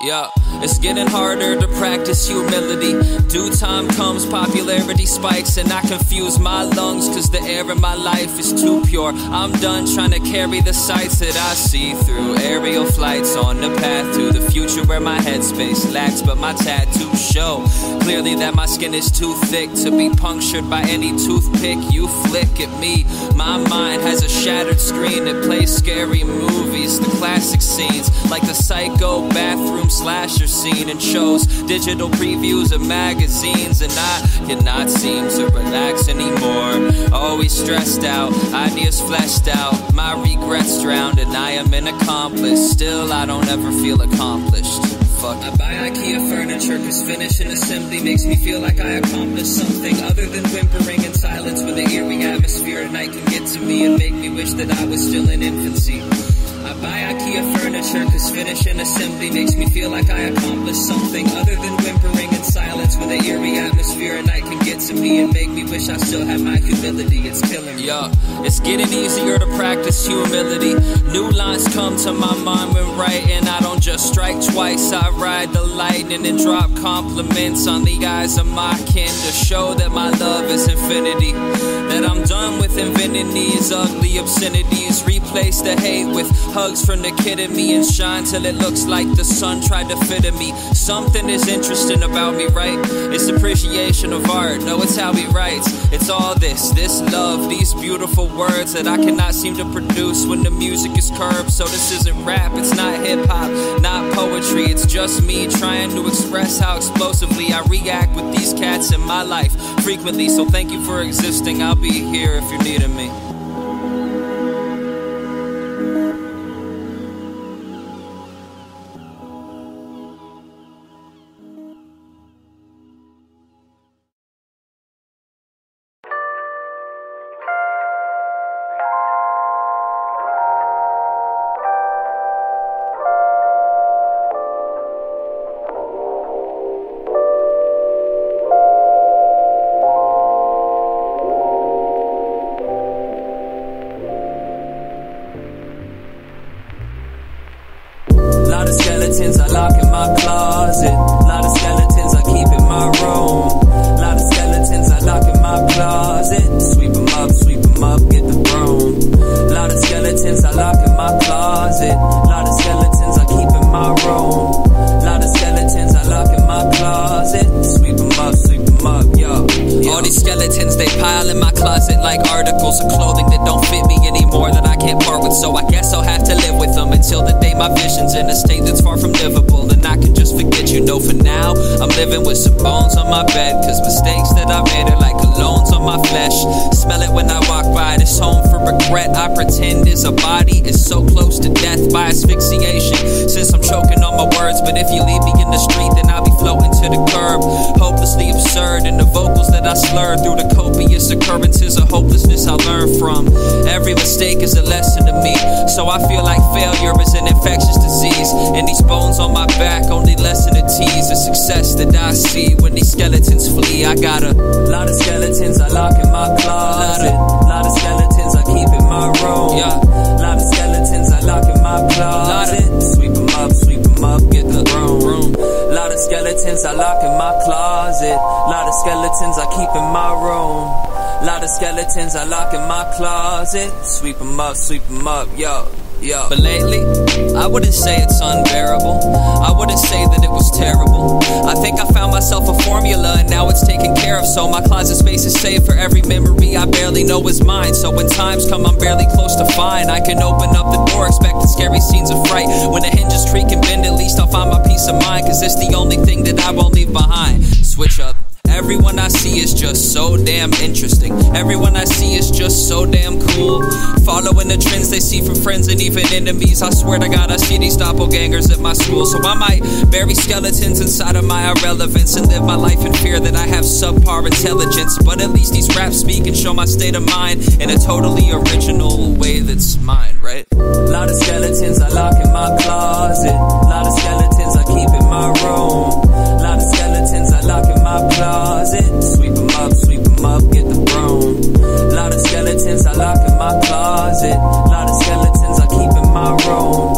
Yeah, it's getting harder to practice humility. Due time comes, popularity spikes, and I confuse my lungs cause the air in my life is too pure. I'm done trying to carry the sights that I see through aerial flights on the path to the future where my headspace lacks, but my tattoos show clearly that my skin is too thick to be punctured by any toothpick you flick at me. My mind has a shattered screen that plays scary movies, the classic scenes like the psycho bathroom slasher scene and shows digital previews of magazines, and I cannot seem to relax anymore. Always stressed out, ideas fleshed out, my regrets drowned, and I am an accomplice. Still, I don't ever feel accomplished. Fuck. I buy IKEA furniture cause finishing assembly makes me feel like I accomplished something other than whimpering in silence when the eerie atmosphere at night can get to me and make me wish that I was still in infancy. Buy IKEA furniture cause finishing assembly makes me feel like I accomplished something other than whimpering in silence when the eerie atmosphere and I can get to me and make me wish I still had my humility. It's killing me. Yeah, it's getting easier to practice humility. New lines come to my mind when writing. I don't just strike twice, I ride the lightning and drop compliments on the eyes of my kin to show that my love is infinity. That I'm done with inventing these ugly obscenities. Replace the hate with hugs from the kid in me and shine till it looks like the sun tried to fit in me. Something is interesting about me, right? It's appreciation of art. No, it's how he writes. It's all this, this love, these beautiful words that I cannot seem to produce when the music is curbed. So this isn't rap, it's not hip hop, not poetry. It's just me trying to express how explosively I react with these cats in my life frequently. So thank you for existing. I'll be here if you're needing me. My room. Lot of skeletons I lock in my closet. Sweep 'em up, sweep 'em up, get the broom. Lot of skeletons I lock in my closet. Lot of skeletons I keep in my room. Lot of skeletons I lock in my closet. Sweep 'em up, sweep 'em up, yo. All these skeletons they pile in my closet like articles of clothing that don't fit me anymore that can't part with. So I guess I'll have to live with them until the day my vision's in a state that's far from livable. And I can just forget you know for now I'm living with some bones on my bed. Cause mistakes that I made are like colognes on my flesh. Smell it when I walk by this home for regret. I pretend is a body is so close to death by asphyxiation. Since I'm choking on my words, but if you leave me in the street, then I'll be floating to the curb. Hopelessly absurd, and the vocals that I slur through the copious occurrences of hopelessness I learn from. Every mistake is a lesson to me, so I feel like failure is an infectious disease. And these bones on my back only lessen the tease. The success that I see when these skeletons flee. I got a lot of skeletons I lock in my closet. Lot of skeletons I keep in my room. Yeah. Lot of skeletons I lock in my closet. Skeletons I lock in my closet. Lot of skeletons I keep in my room. Lot of skeletons I lock in my closet. Sweep 'em up, sweep 'em up, yo. Yo. But lately, I wouldn't say it's unbearable. I wouldn't say that it was terrible. I think I found myself a formula and now it's taken care of. So my closet space is saved for every memory I barely know is mine. So when times come, I'm barely close to fine. I can open up the door, expecting scary scenes of fright. When the hinges creak and bend, at least I'll find my peace of mind. Cause it's the only thing that I won't leave behind. Switch up. Everyone I see is just so damn interesting. Everyone I see is just so damn cool. Following the trends they see from friends and even enemies. I swear to God, I see these doppelgangers at my school. So I might bury skeletons inside of my irrelevance and live my life in fear that I have subpar intelligence. But at least these raps speak and show my state of mind in a totally original way that's mine, right? Lot of skeletons I lock in my closet. Lot of skeletons I keep in my room. My closet. Sweep 'em up, sweep 'em up, get the broom. Lot of skeletons I lock in my closet. Lot of skeletons I keep in my room.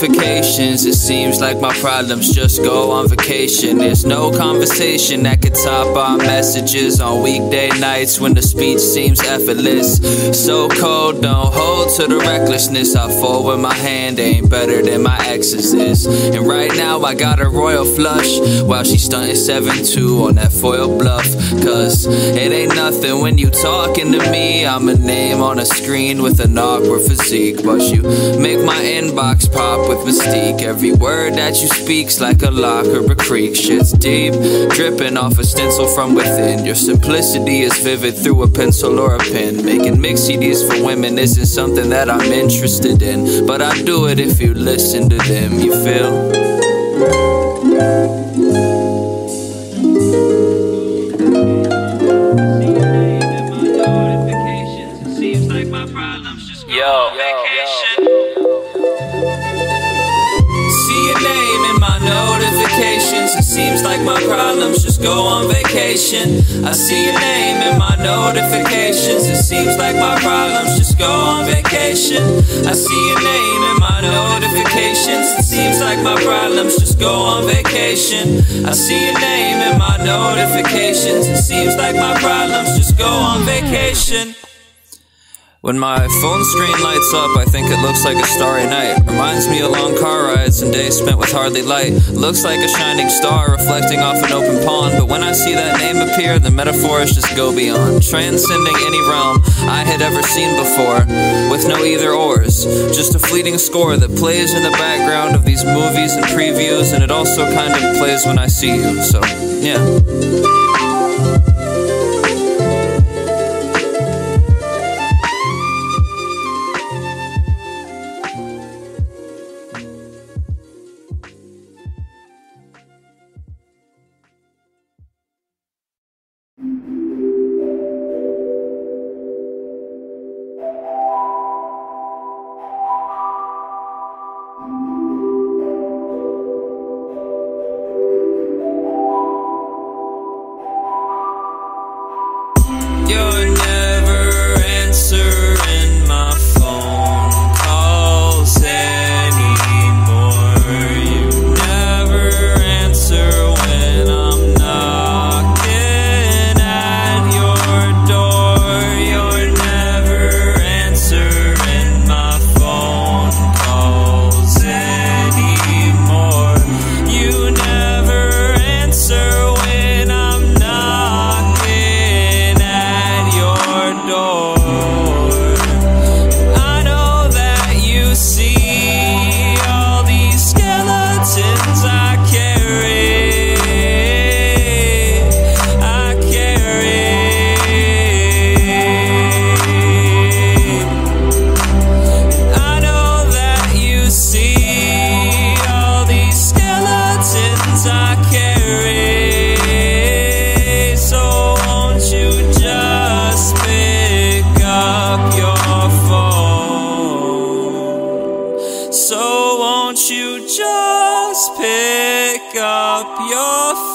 Notifications, it seems like my problems just go on vacation. There's no conversation that could top our messages on weekday nights when the speech seems effortless. So cold, don't hold to the recklessness. I forward my hand, ain't better than my ex's is. And right now I got a royal flush while she stunting 7-2 on that foil bluff. Cause it ain't nothing when you talking to me. I'm a name on a screen with an awkward physique but you make my inbox pop with mystique. Every word that you speak's like a lock or a creek. Shit's deep, dripping off a stencil from within. Your simplicity is vivid through a pencil or a pen. Making mix CDs for women isn't something that I'm interested in, but I do it if you listen to them. You feel? Problems just go on vacation. I see your name in my notifications. It seems like my problems just go on vacation. I see your name in my notifications. It seems like my problems just go on vacation. I see your name in my notifications. It seems like my problems just go on vacation. When my phone screen lights up, I think it looks like a starry night. Reminds me of long car rides and days spent with hardly light. Looks like a shining star reflecting off an open pond. But when I see that name appear, the metaphors just go beyond, transcending any realm I had ever seen before. With no either ors, just a fleeting score that plays in the background of these movies and previews, and it also kind of plays when I see you. So, yeah.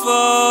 Your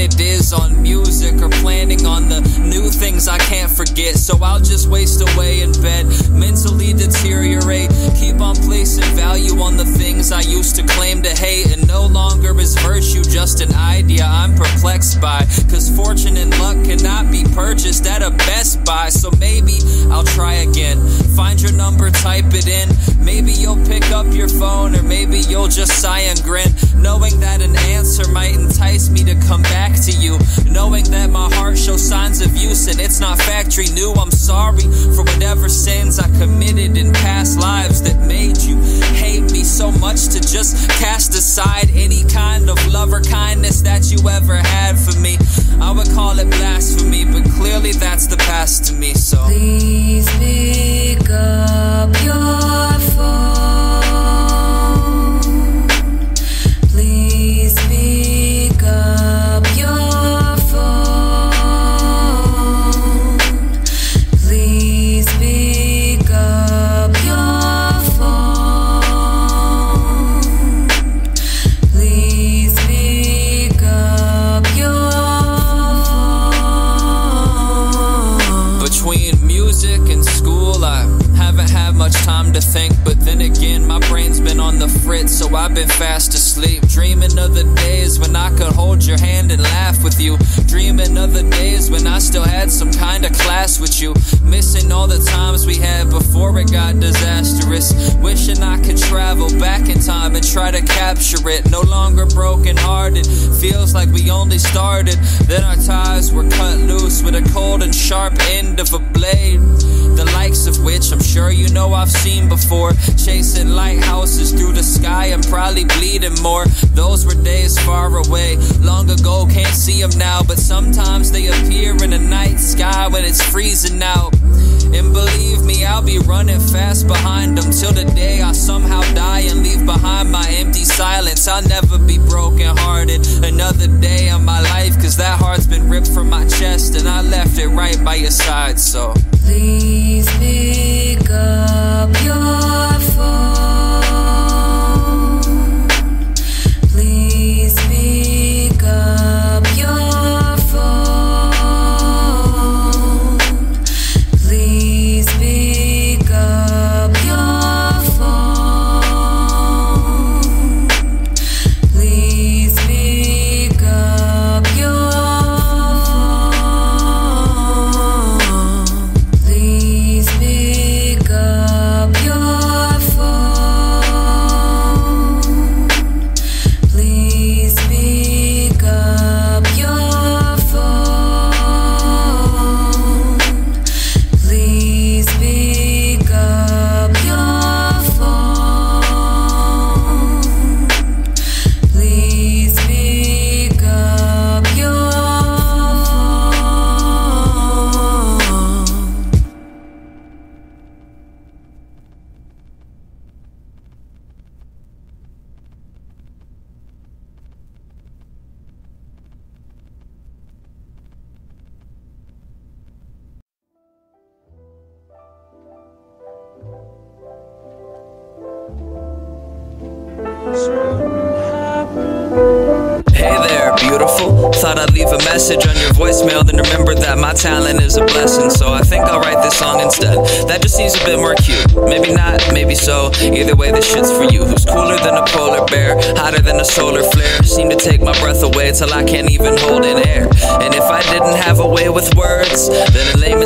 it is on music or planning on the new things I can't forget. So I'll just waste away in bed, mentally deteriorate, keep on placing value on the things I used to claim to hate, and no longer is virtue just an idea I'm perplexed by. Cause fortune and luck cannot be purchased at a Best Buy, so maybe I'll try again. Find your number, type it in. Maybe you'll pick up your phone, or maybe you'll just sigh and grin. Knowing that an answer might entice me to come back to you. Knowing that my heart shows signs of use and it's not factory new. I'm sorry for whatever sins I committed in past lives that made you hate me so much to just cast aside any kind of love or kindness that you ever had for me. I would call it blasphemy, but clearly that's the past to me, so. Please pick up your phone. Much time to think. But then again, my brain's been on the fritz, so I've been fast asleep. Dreaming of the days when I could hold your hand and laugh with you. Dreaming of the days when I still had some kind of class with you. Missing all the times we had before it got disastrous. Wishing I could travel back in time and try to capture it. No longer broken hearted, feels like we only started. Then our ties were cut loose with a cold and sharp end of a blade. The likes of which I'm sure you know I've seen before. Chasing lighthouses through the sky and probably bleeding more. Those were days far away. Long ago, can't see them now, but sometimes they appear in the night sky when it's freezing out. And believe me, I'll be running fast behind them till the day I somehow die and leave behind my empty silence. I'll never be broken hearted another day of my life, cause that heart's been ripped from my chest and I left it right by your side, so. Please pick up your phone.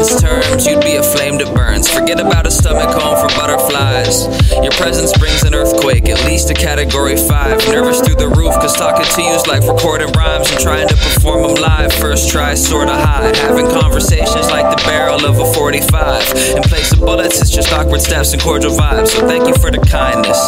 Terms, you'd be a flame that burns. Forget about a stomach home for butterflies. Your presence brings an earthquake, at a category 5. Nervous through the roof, cause talking to you's like recording rhymes and trying to perform them live. First try, sorta high. Having conversations like the barrel of a 45. In place of bullets, it's just awkward steps and cordial vibes. So thank you for the kindness.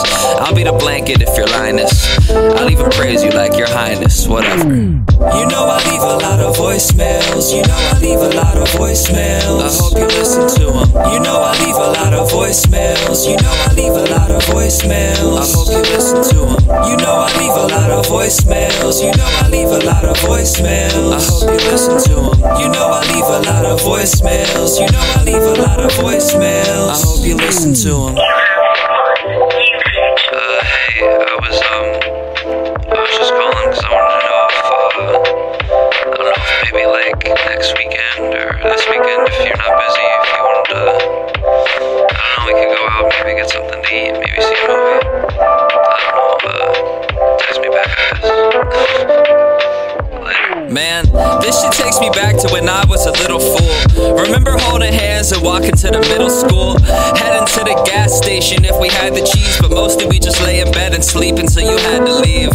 I'll be the blanket if you're Linus. I'll even praise you like your highness, whatever. You know I leave a lot of voicemails. You know I leave a lot of voicemails. I hope you listen to them. You know I leave a lot of voicemails. You know I leave a lot of voicemails. I hope you listen to them. You know I leave a lot of voicemails. You know I leave a lot of voicemails. I hope you listen to them. You know I leave a lot of voicemails. You know I leave a lot of voicemails. I hope you listen to them. Walking to the middle school? Heading to the gas station if we had the cheese, but mostly we just lay in bed and sleep until you had to leave.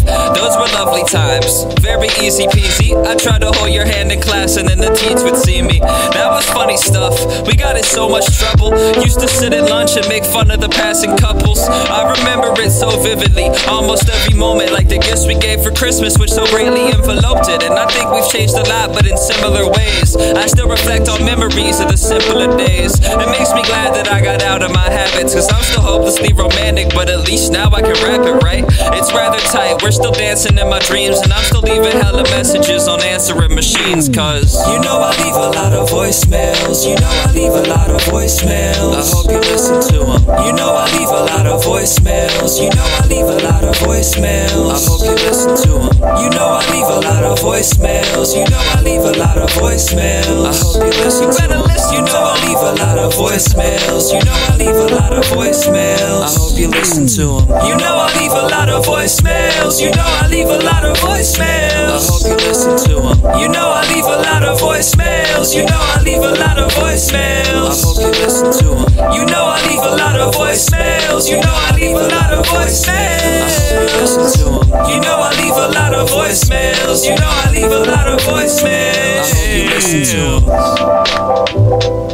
Times, very easy peasy. I tried to hold your hand in class and then the teach would see me. That was funny stuff. We got in so much trouble. Used to sit at lunch and make fun of the passing couples. I remember it so vividly, almost every moment, like the gifts we gave for Christmas, which so greatly enveloped it. And I think we've changed a lot, but in similar ways. I still reflect on memories of the simpler days. It makes me glad that I got out of my habits, cause I'm still hopelessly romantic, but at least now I can rap it right. It's rather tight, we're still dancing in my dreams, and I'm still leaving hella messages on answering machines, cause you know I leave a lot of voicemails. You know I leave a lot of voicemails. I hope you listen to them. You know I leave a lot of voicemails. You know I leave a lot of voicemails. I hope you listen to them. You know I leave a lot of voicemails. You know I leave a lot of voicemails. I hope you listen to them. You know I leave a lot of voicemails. You know I leave a lot of voicemails. I hope you listen to them. You know I leave a lot of voicemails. You know I leave a lot of voicemails. I hope you listen to them. You know I leave a lot of voicemails. You know I leave a lot of voicemails. I hope you listen to them. You know I leave a lot of voicemails. You know I leave a lot of voicemails. I hope you listen to them. You know I leave a lot of voicemails. You know I leave a lot of voicemails. I hope you listen to them.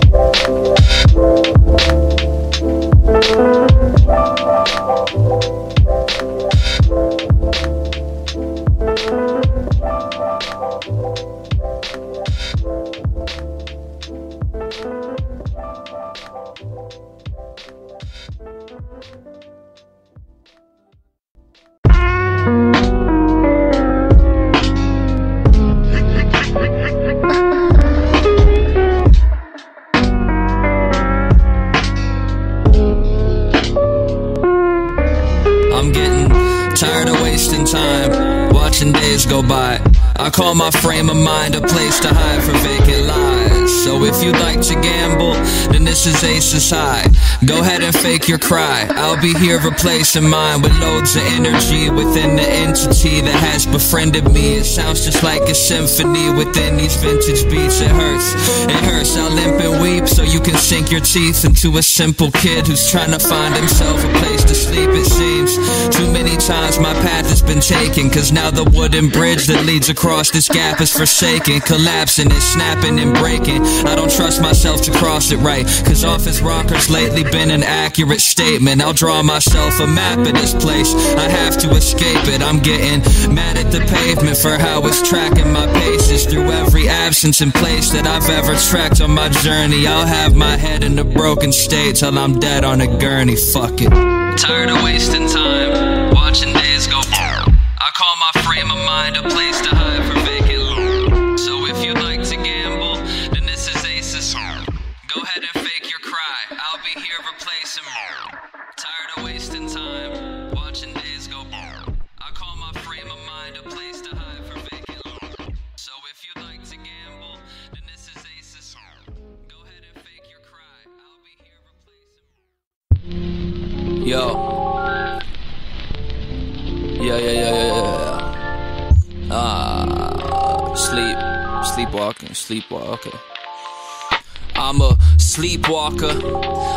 Go ahead and fake your cry. I'll be here replacing mine with loads of energy within the entity that has befriended me. It sounds just like a symphony within these vintage beats. It hurts, it hurts. I'll limp and weep so you can sink your teeth into a simple kid who's trying to find himself a place to sleep. It seems too many times my path has been taken, cause now the wooden bridge that leads across this gap is forsaken, collapsing and snapping and breaking. I don't trust myself to cross it right, cause office rockers lately been an accurate statement. I'll draw myself a map of this place. I have to escape it. I'm getting mad at the pavement for how it's tracking my paces through every absence and place that I've ever tracked on my journey. I'll have my head in a broken state till I'm dead on a gurney. Fuck it. Tired of wasting time, watching days go by. I call my frame of mind a place to hide Yo. Yeah, yeah, yeah, yeah, yeah. Ah, sleep, sleepwalking, sleepwalking. I'm a sleepwalker.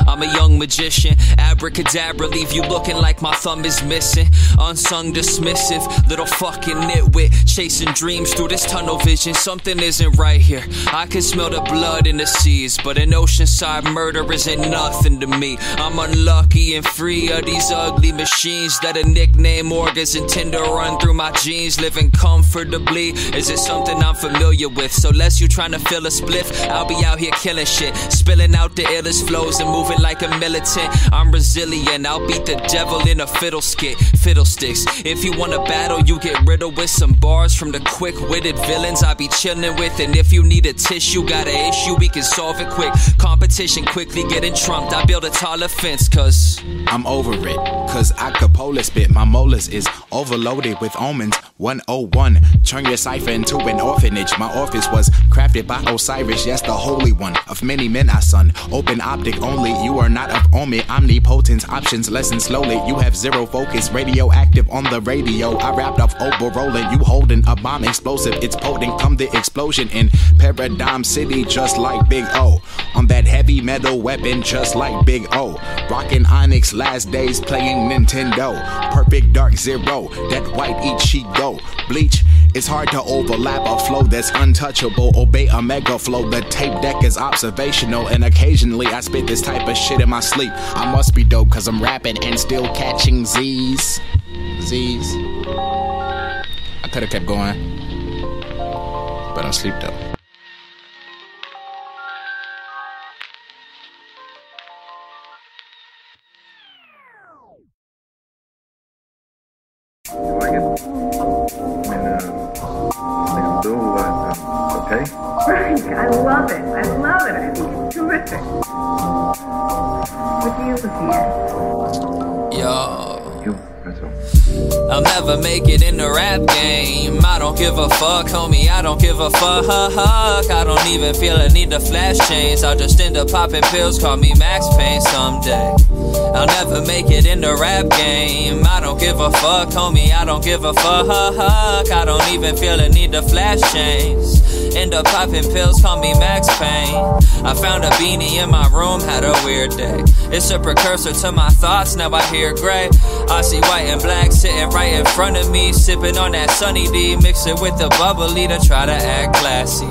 I'm a young magician. Abracadabra, leave you looking like my thumb is missing. Unsung, dismissive, little fucking nitwit. Chasing dreams through this tunnel vision. Something isn't right here. I can smell the blood in the seas, but an oceanside murder isn't nothing to me. I'm unlucky and free of these ugly machines that a nickname organs intend to run through my jeans. Living comfortably, is it something I'm familiar with? So, less you trying to fill a spliff, I'll be out here killing shit. Spilling out the illest flows and moving like a militant. I'm resilient, I'll beat the devil in a fiddle skit. Fiddlesticks. If you wanna battle, you get riddled with some bars from the quick witted villains I be chilling with. And if you need a tissue, got an issue, we can solve it quick. Competition quickly getting trumped. I build a taller fence, cause I'm over it. cause I could spit. My molars is overloaded with omens. 101. Turn your cipher into an orphanage. My office was crafted by Osiris, yes, the holy one. Of many men I son. Open optic only. You are not of Omi. Omnipotent options lessen slowly. You have zero focus. Radioactive on the radio. I wrapped off Oprah rolling. You holding a bomb explosive. It's potent. Come the explosion in Paradigm City, just like Big O. On that heavy metal weapon, just like Big O. Rockin' Onyx last days playing Nintendo. Perfect Dark Zero. That white Ichigo. Bleach. It's hard to overlap a flow that's untouchable. Obey a mega flow. The tape deck is observational, and occasionally I spit this type of shit in my sleep. I must be dope cause I'm rapping and still catching Z's. Z's. I could have kept going, but I'm sleep though. like it. And I think I'm doing what okay. I love it. I love it. I think it's terrific. What do you hear? Yo. You, that's all. I'll never make it in the rap game. I don't give a fuck, homie. I don't give a fuck. I don't even feel a need to flash change. I'll just end up popping pills. Call me Max Payne someday. I'll never make it in the rap game. I don't give a fuck, homie. I don't give a fuck. I don't even feel a need to flash change. End up popping pills, call me Max Payne. I found a beanie in my room, had a weird day. It's a precursor to my thoughts, now I hear gray. I see white and black sitting right in front of me, sipping on that Sunny D, mix it with the bubbly to try to act classy.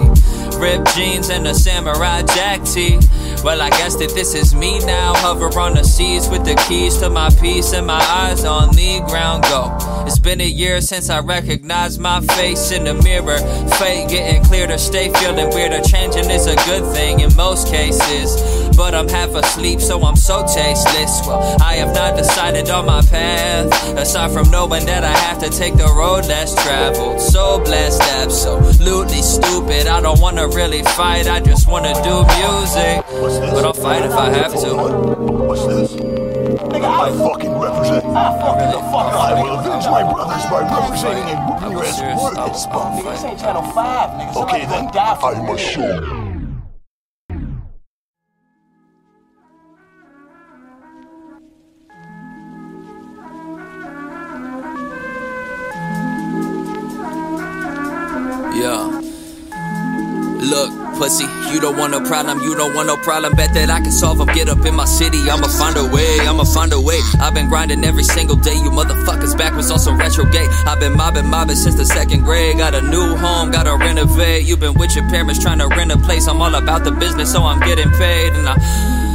Ripped jeans and a samurai jack tee. Well, I guess that this is me now. Hover on the seas with the keys to my peace and my eyes on the ground. Go. It's been a year since I recognized my face in the mirror. Fate getting clearer, stay feeling weirder. Changing is a good thing in most cases. But I'm half asleep, so I'm so tasteless. Well, I have not decided on my path. Aside from knowing that I have to take the road less traveled. So blessed, absolutely stupid. I don't wanna really fight, I just wanna do music. But I'll fight if I have to. What's this? Nigga, I fucking represent. I fucking the fuck I will avenge my brothers by representing and whooping your ass serious. word I'll- this I'll month. ain't Channel 5, nigga. Okay Somebody then, gonna die for I must show you. Yeah. Look, pussy, you don't want no problem, you don't want no problem. Bet that I can solve them. Get up in my city, I'ma find a way, I'ma find a way. I've been grinding every single day, you motherfuckers backwards on some retro gay. I've been mobbing, mobbing since the second grade. Got a new home, gotta renovate. You've been with your parents trying to rent a place. I'm all about the business, so I'm getting paid. And I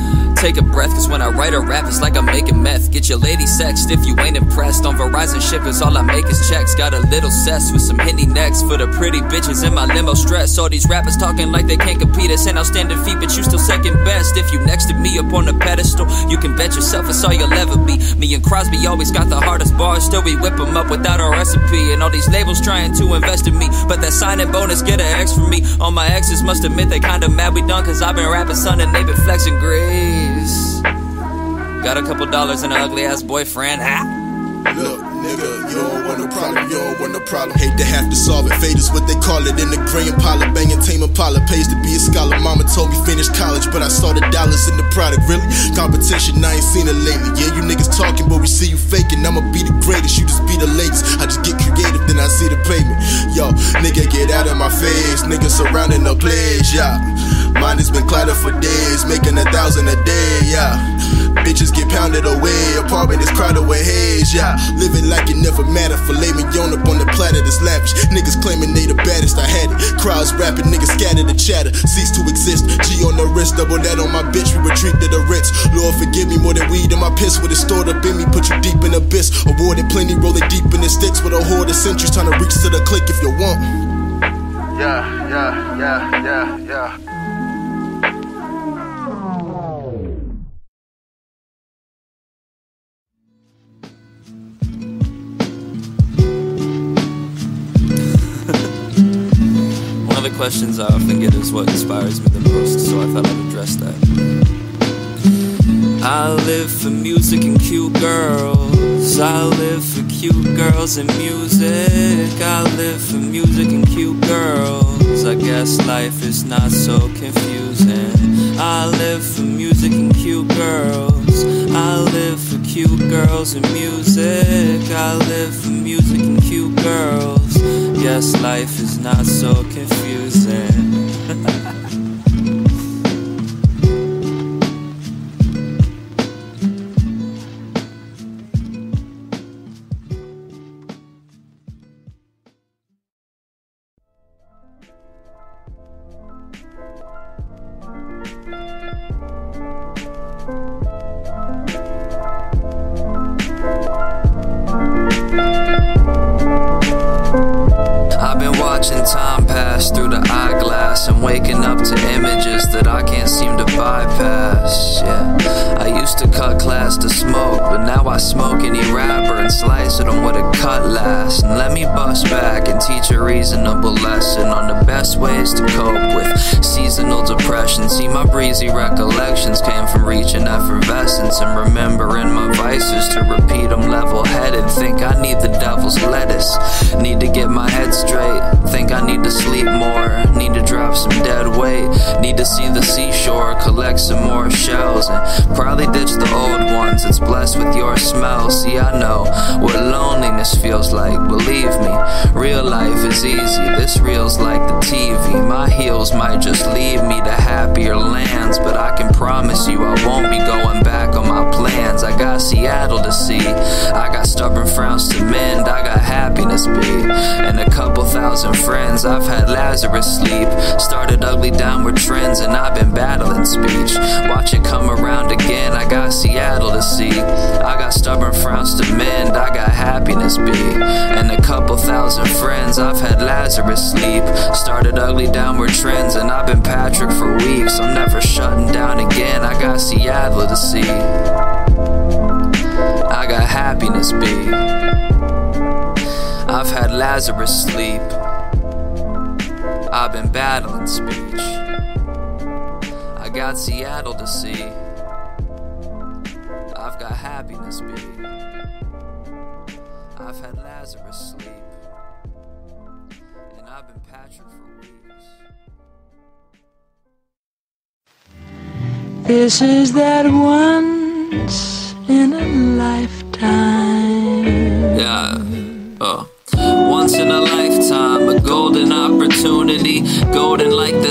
take a breath, cause when I write a rap, it's like I'm making meth. Get your lady sexed if you ain't impressed. On Verizon shit, cause all I make is checks. Got a little cess with some Hindi necks for the pretty bitches in my limo stress. All these rappers talking like they can't compete us, and outstanding feet, but you still second best. If you next to me up on the pedestal, you can bet yourself it's all you'll ever be. Me and Crosby always got the hardest bars, still we whip 'em up without a recipe. And all these labels trying to invest in me, but that signing bonus get an X from me. All my exes must admit they kinda mad we done, cause I've been rapping son and they been flexing grace. Got a couple dollars and an ugly ass boyfriend. Ha! Look, nigga, you don't want no problem, you don't want no problem. Hate to have to solve it. Fate is what they call it. In the gray Impala, banging tame Impala. Pays to be a scholar. Mama told me finish college, but I saw the dollars in the product. Really? Competition, I ain't seen it lately. Yeah, you niggas talking, but we see you faking. I'ma be the greatest, you just be the latest. I just get creative, then I see the payment. Yo, nigga, get out of my face. Nigga surrounding the place, yeah. Mine has been clouded for days, making a thousand a day, yeah. Bitches get pounded away, apartment is crowded with haze, yeah. Living like it never mattered, filet mignon up on the platter that's lavish. Niggas claiming they the baddest, I had it. Crowds rapping, niggas scatter the chatter, cease to exist. G on the wrist, double that on my bitch, we retreat to the Ritz. Lord forgive me more than weed in my piss, with it stored up in me, put you deep in abyss. Awarded plenty, rolling deep in the sticks with a horde of centuries, trying to reach to the click if you want. Yeah, yeah, yeah, yeah, yeah. Questions I often get is what inspires me the most, so I thought I'd address that. I live for music and cute girls. I live for cute girls and music. I live for music and cute girls. I guess life is not so confusing. I live for music and cute girls. I live for cute girls and music. I live for music and cute girls. Yes, life is not so confusing. collect some more shells, and probably ditch the old ones. It's blessed with your smell. See, I know what loneliness feels like. Believe me, real life is easy. This reel's like the TV. My heels might just lead me to happier lands, but I can promise you I won't be going back on my I got Seattle to see, I got stubborn frowns to mend, I got happiness be, and a couple thousand friends. I've had Lazarus sleep, started ugly downward trends, and I've been battling speech. Watch it come around again. I got Seattle to see, I got stubborn frowns to mend, I got happiness be, and a couple thousand friends. I've had Lazarus sleep, started ugly downward trends, and I've been Patrick for weeks. I'm never shutting down again. I got Seattle to see. Got happiness be. I've had Lazarus sleep. I've been battling speech. I got Seattle to see. I've got happiness be. I've had Lazarus sleep. And I've been Patrick for weeks. This is that once in a Golden like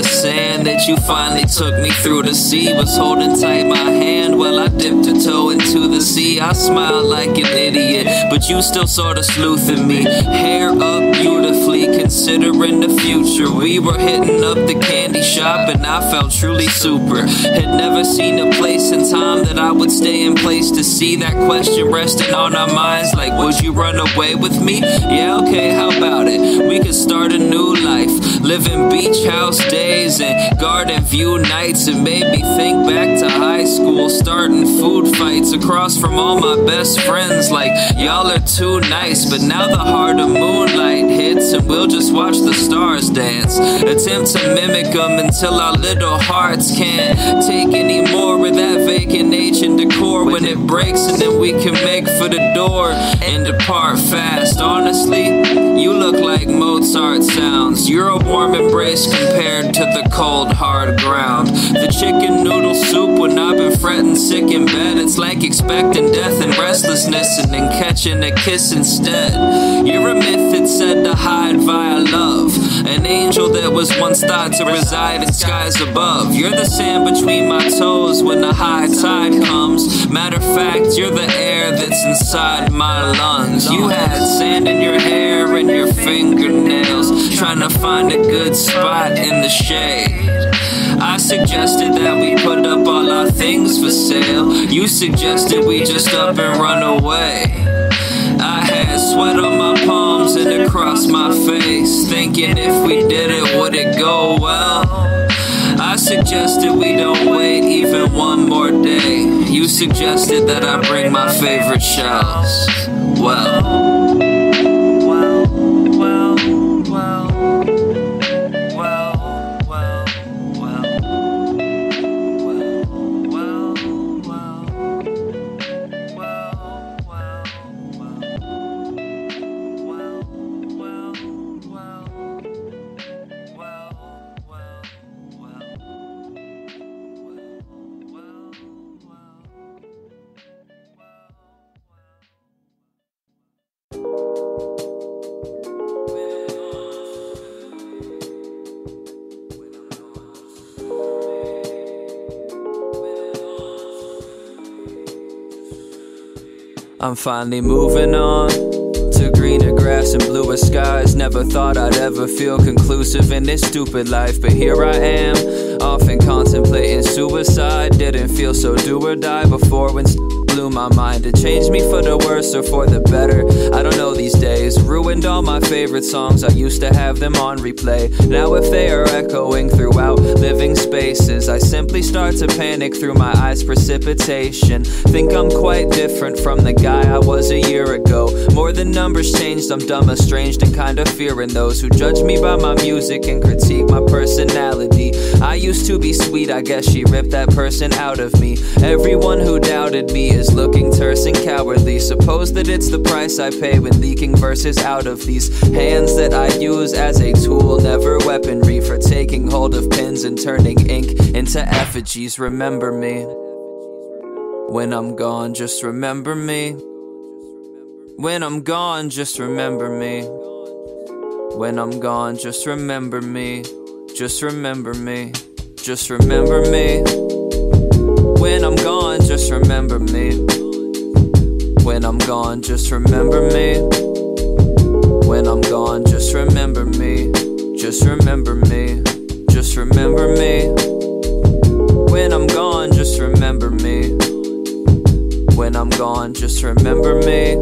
you finally took me through the sea. Was holding tight my hand while I dipped a toe into the sea. I smiled like an idiot, but you still sort of sleuthing me. Hair up beautifully, considering the future. We were hitting up the candy shop, and I felt truly super. Had never seen a place and time that I would stay in place to see that question resting on our minds. Like, would you run away with me? Yeah, okay, how about it? We could start a new life, living beach house days and garden view nights, and maybe think back to high school, starting food fights across from all my best friends. Like, y'all are too nice, but now the heart of moonlight hits, and we'll just watch the stars dance. Attempt to mimic them until our little hearts can't take any more of that vacant ancient decor when it breaks, and then we can make for the door and depart fast. Honestly, you look like Mozart sounds. You're a warm embrace compared to the cold, hard ground. The chicken noodle soup when I've been fretting sick in bed. It's like expecting death and restlessness and then catching a kiss instead. You're a myth that's said to hide via love. An angel that was once thought to reside in skies above. You're the sand between my toes when the high tide comes. Matter of fact, you're the air that's inside my lungs. You had sand in your hair and your fingernails, trying to find a good spot in the shade. I suggested that we put up all our things for sale. You suggested we just up and run away. I had sweat on my and across my face, thinking if we did it, would it go well? I suggested we don't wait even one more day. You suggested that I bring my favorite shells. Well, I'm finally moving on to greener grass and bluer skies. Never thought I'd ever feel conclusive in this stupid life, but here I am, often contemplating suicide. Didn't feel so do or die before when blew my mind. It changed me for the worse or for the better. I don't know these days. Ruined all my favorite songs. I used to have them on replay. Now, if they are echoing throughout living spaces, I simply start to panic through my eyes' precipitation. Think I'm quite different from the guy I was a year ago. More than numbers changed, I'm dumb, estranged, and kinda fearing those who judge me by my music and critique my personality. I used to be sweet, I guess she ripped that person out of me. Everyone who doubted me is looking terse and cowardly. Suppose that it's the price I pay when leaking verses out of these hands that I use as a tool, never weaponry for taking hold of pens and turning ink into effigies. Remember me. When I'm gone, just remember me. When I'm gone, just remember me. When I'm gone, just remember me. Just remember me. Just remember me. When I'm gone, just remember me. When I'm gone, just remember me. When I'm gone, just remember me. Just remember me. Just remember me. When I'm gone, just remember me. When I'm gone, just remember me.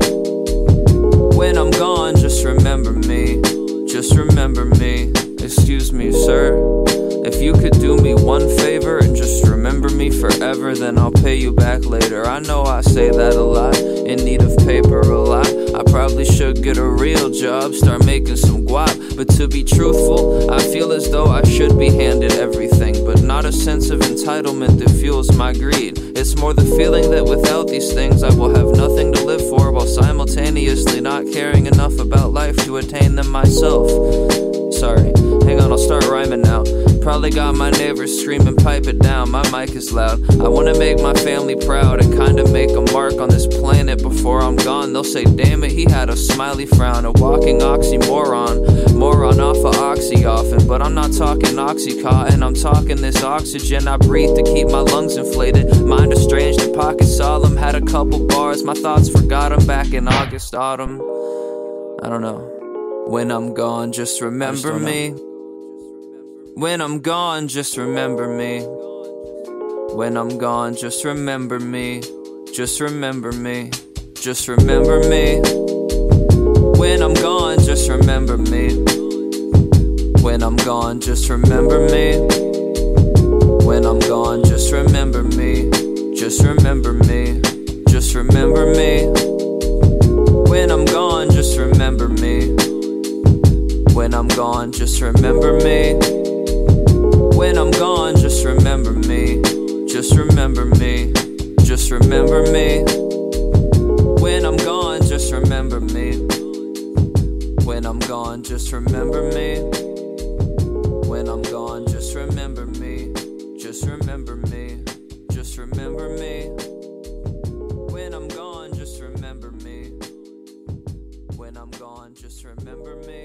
When I'm gone, just remember me. Just remember me. Excuse me, sir. If you could do me one favor and just remember me forever, then I'll pay you back later. I know I say that a lot, in need of paper a lot. I probably should get a real job, start making some guap. But to be truthful, I feel as though I should be handed everything, but not a sense of entitlement that fuels my greed. It's more the feeling that without these things, I will have nothing to live for while simultaneously not caring enough about life to attain them myself. Sorry, hang on, I'll start rhyming now. Probably got my neighbors screaming, pipe it down, my mic is loud. I wanna make my family proud and kinda make a mark on this planet before I'm gone. They'll say, damn it, he had a smiley frown, a walking oxymoron. Moron off of oxy often, but I'm not talking oxycontin, I'm talking this oxygen I breathe to keep my lungs inflated. Mind estranged and pocket solemn, had a couple bars, my thoughts forgot 'em back in August, autumn. I don't know. When I'm gone, just remember me. When I'm gone, just remember me. When I'm gone, just remember me. Just remember me. Just remember me. When I'm gone, just remember me. When I'm gone, just remember me. When I'm gone, just remember me. Just remember me. Just remember me. When I'm gone, just remember me. When I'm gone, just remember me. When I'm gone, just remember me. Just remember me. Just remember me. When I'm gone, just remember me. When I'm gone, just remember me. When I'm gone, just remember me. Just remember me. Just remember me. When I'm gone, just remember me. When I'm gone, just remember me.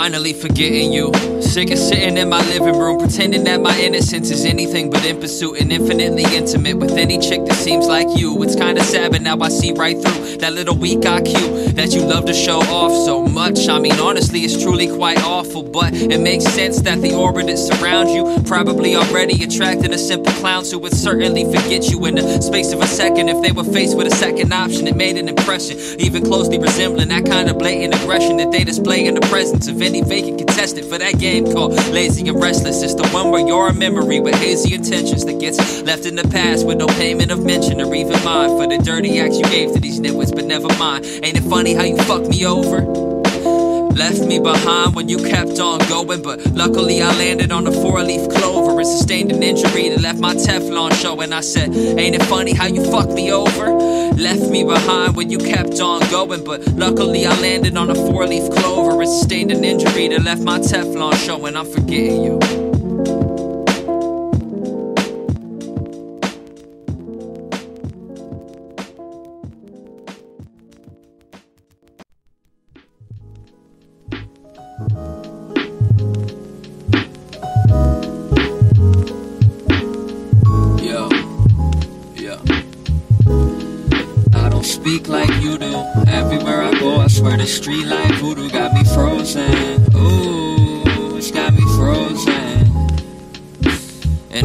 Finally forgetting you. Sick of sitting in my living room, pretending that my innocence is anything but in pursuit and infinitely intimate with any chick that seems like you. It's kinda sad, but now I see right through that little weak IQ that you love to show off so much. I mean, honestly, it's truly quite awful, but it makes sense that the orbit that surrounds you probably already attracted a simple clowns who would certainly forget you in the space of a second if they were faced with a second option. It made an impression, even closely resembling that kind of blatant aggression that they display in the presence of any vacant contestant for that game called Lazy and Restless. It's the one where you're a memory with hazy intentions that gets left in the past with no payment of mention or even mind for the dirty acts you gave to these nitwits. But never mind, ain't it funny how you fucked me over? Left me behind when you kept on going, but luckily I landed on a four leaf clover and sustained an injury that left my Teflon showing. I said, Ain't it funny how you fucked me over? Left me behind when you kept on going, but luckily I landed on a four leaf clover and sustained an injury that left my Teflon showing. I'm forgetting you.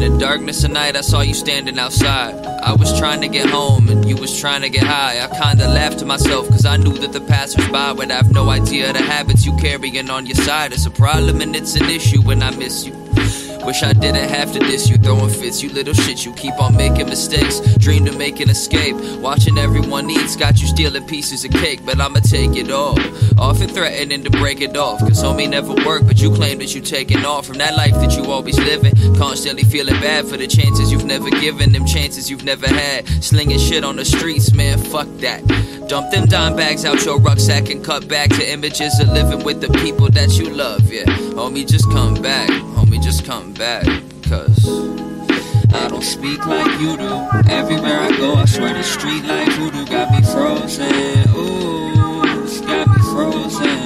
The darkness of night, I saw you standing outside. I was trying to get home and you was trying to get high. I kinda laughed to myself cause I knew that the passersby would have no idea the habits you carrying on your side. It's a problem and it's an issue when I miss you. Wish I didn't have to diss you, throwing fits, you little shit. You keep on making mistakes, dream to make an escape. Watching everyone eats, got you stealing pieces of cake, but I'ma take it all. Often threatening to break it off, cause homie never worked, but you claim that you taking off from that life that you always living. Constantly feeling bad for the chances you've never given, them chances you've never had. Slinging shit on the streets, man, fuck that. Dump them dime bags out your rucksack and cut back to images of living with the people that you love, yeah. Homie, just come back, homie, just come back, cause. I don't speak like you do. Everywhere I go, I swear the street light voodoo got me frozen. Ooh, got me frozen.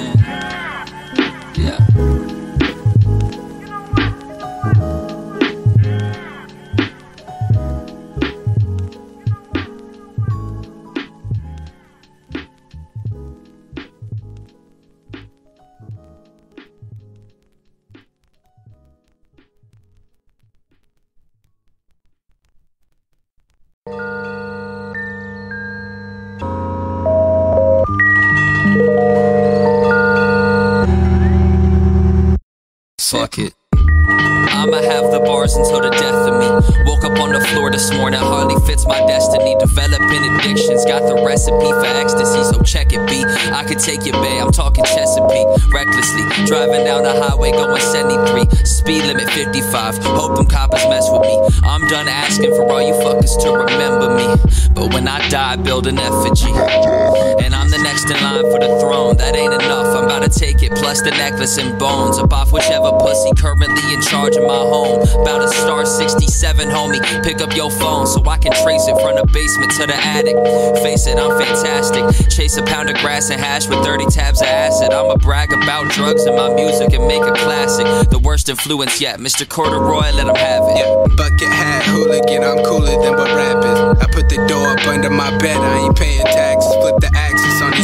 Could take you, babe. I'm talking Chesapeake. Recklessly driving down the highway, going 73. Speed limit 55. Hope them coppers mess with me. I'm done asking for all you fuckers to remember me. But when I die, build an effigy. And the next in line for the throne. That ain't enough. I'm about to take it, plus the necklace and bones. Up off whichever pussy currently in charge of my home. About to start 67, homie. Pick up your phone so I can trace it from the basement to the attic. Face it, I'm fantastic. Chase a pound of grass and hash with 30 tabs of acid. I'ma brag about drugs and my music and make a classic. The worst influence yet, Mr. Corduroy, let him have it. Yeah, bucket hat, hooligan, I'm cooler than what rap is. I put the door up under my bed, I ain't paying taxes. Flip the on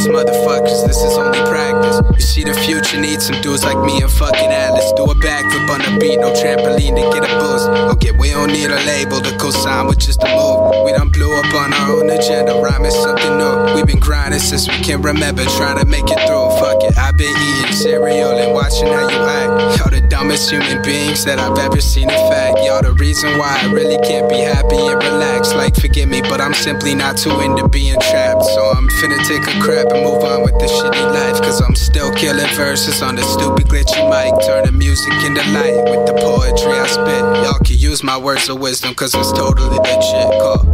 these motherfuckers, this is only practice. You see, the future needs some dudes like me and fucking Atlas. Do a backflip on the beat, no trampoline to get a boost. Okay, we don't need a label to co-sign with just a move. We done blew up on our own agenda, rhyming something new. We've been grinding since we can remember, trying to make it through. Fuck it, I've been eating cereal and watching how you act. Dumbest human beings that I've ever seen. In fact, y'all the reason why I really can't be happy and relaxed. Like, forgive me, but I'm simply not too into being trapped. So I'm finna take a crap and move on with this shitty life. Cause I'm still killing verses on the stupid glitchy mic. Turning music into light with the poetry I spit. Y'all can use my words of wisdom cause it's totally legit. Call.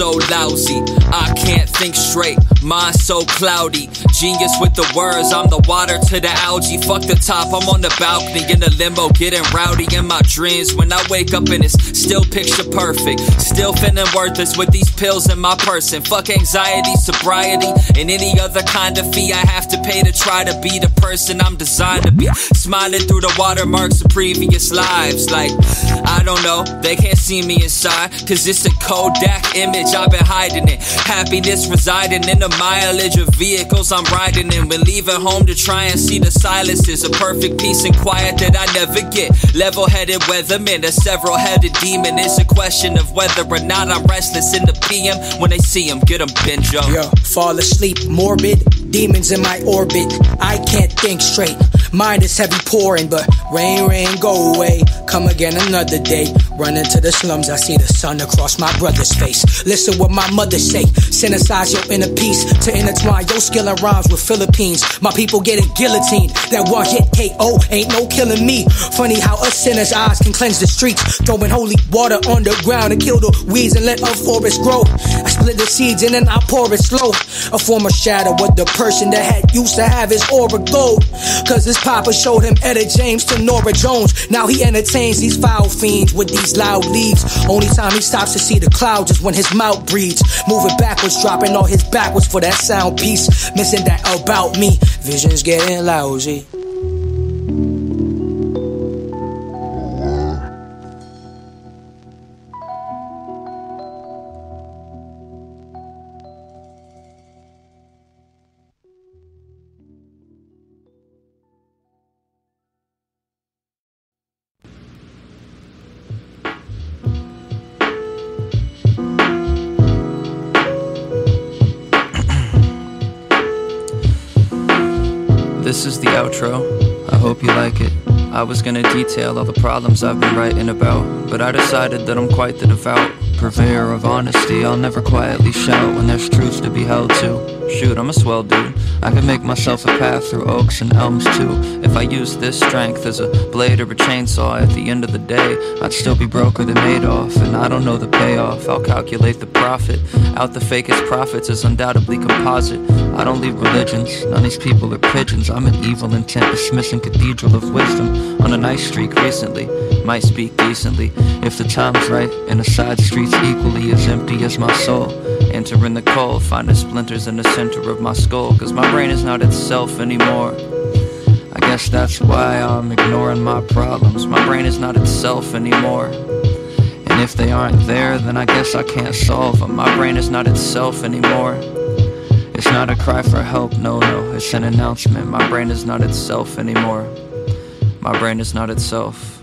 So lousy. I can't think straight, mind so cloudy. Genius with the words, I'm the water to the algae. Fuck the top, I'm on the balcony in the limo, getting rowdy in my dreams. When I wake up and it's still picture perfect, still feeling worthless with these pills in my person. Fuck anxiety, sobriety, and any other kind of fee I have to pay to try to be the person I'm designed to be. Smiling through the watermarks of previous lives. Like, I don't know, they can't see me inside, cause it's a Kodak image, I've been hiding it. Happiness residing in the mileage of vehicles I'm riding in. When leaving home to try and see the silences, a perfect peace and quiet that I never get. Level headed weatherman, a several headed demon. It's a question of whether or not I'm restless in the PM. When they see him, get him Benjo. Yo, fall asleep, morbid, demons in my orbit. I can't think straight. Mind is heavy pouring, but rain, rain, go away. Come again another day. Run into the slums, I see the sun across my brother's face. Listen what my mother say. Synthesize your inner peace to intertwine your skill and rhymes with Philippines. My people getting guillotined. That one hit KO ain't no killing me. Funny how a sinner's eyes can cleanse the streets. Throwing holy water on the ground and kill the weeds and let a forest grow. I split the seeds and then I pour it slow. A former shadow of the person that had used to have his aura gold. Cause his papa showed him Etta James to Norah Jones. Now he entertains these foul fiends with these loud leaves. Only time he stops to see the clouds is when his mouth breathes. Moving backwards, dropping all his backwards for that sound piece. Missing that about me. Vision's getting lousy. This is the outro. I hope you like it. I was gonna detail all the problems I've been writing about, but I decided that I'm quite the devout purveyor of honesty. I'll never quietly shout when there's truth to be held to. Shoot, I'm a swell dude. I could make myself a path through oaks and elms too. If I used this strength as a blade or a chainsaw, at the end of the day, I'd still be broker than Madoff. And I don't know the payoff, I'll calculate the profit. Out the fakest profits is undoubtedly composite. I don't leave religions, none of these people are pigeons. I'm an evil intent dismissing cathedral of wisdom. On a nice streak recently, might speak decently. If the time's right, and the side streets equally as empty as my soul. Entering the cold, finding splinters in the center of my skull. Cause my brain is not itself anymore. I guess that's why I'm ignoring my problems. My brain is not itself anymore. And if they aren't there, then I guess I can't solve them. My brain is not itself anymore. It's not a cry for help, no, no, it's an announcement. My brain is not itself anymore. My brain is not itself.